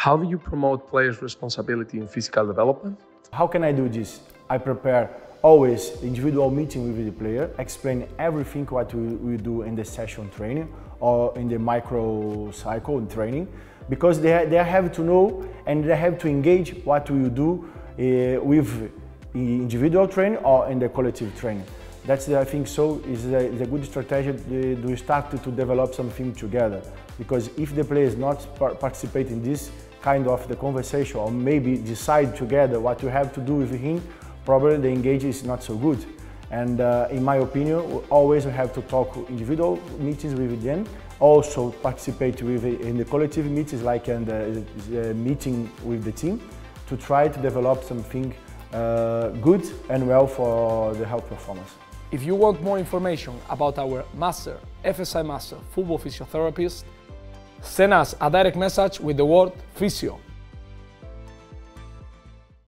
How do you promote players' responsibility in physical development? How can I do this? I prepare always individual meeting with the player, explain everything what we, we do in the session training or in the micro cycle in training because they, they have to know and they have to engage what we do uh, with individual training or in the collective training. That's I think so is a, is a good strategy to start to develop something together because if the players not participate in this kind of the conversation or maybe decide together what you have to do with him, probably the engagement is not so good. And uh, in my opinion, always we have to talk individual meetings with them, also participate with in the collective meetings like in the, the meeting with the team to try to develop something uh, Uh, good and well for the health performance. If you want more information about our Master, FSI Master Football Physiotherapist, send us a direct message with the word physio